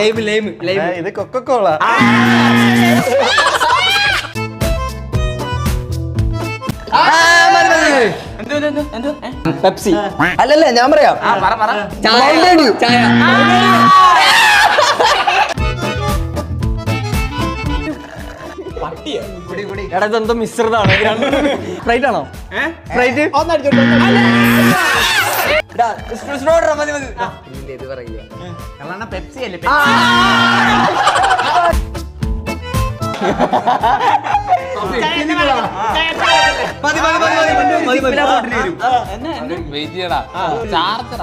Lime lime lime ഇത് Coca Cola. Pepsi. അല്ലല്ല ഞാൻ പറയാം. എടാ ഇതെന്തോ മിശ്രിതാണ് ഫ്രൈറ്റ് ആണോ? ഫ്രൈറ്റ് ഇത് പറയില്ല? പെപ്സി അല്ലേ? വെയിറ്റ് ചെയ്യടാ. ചാർജർ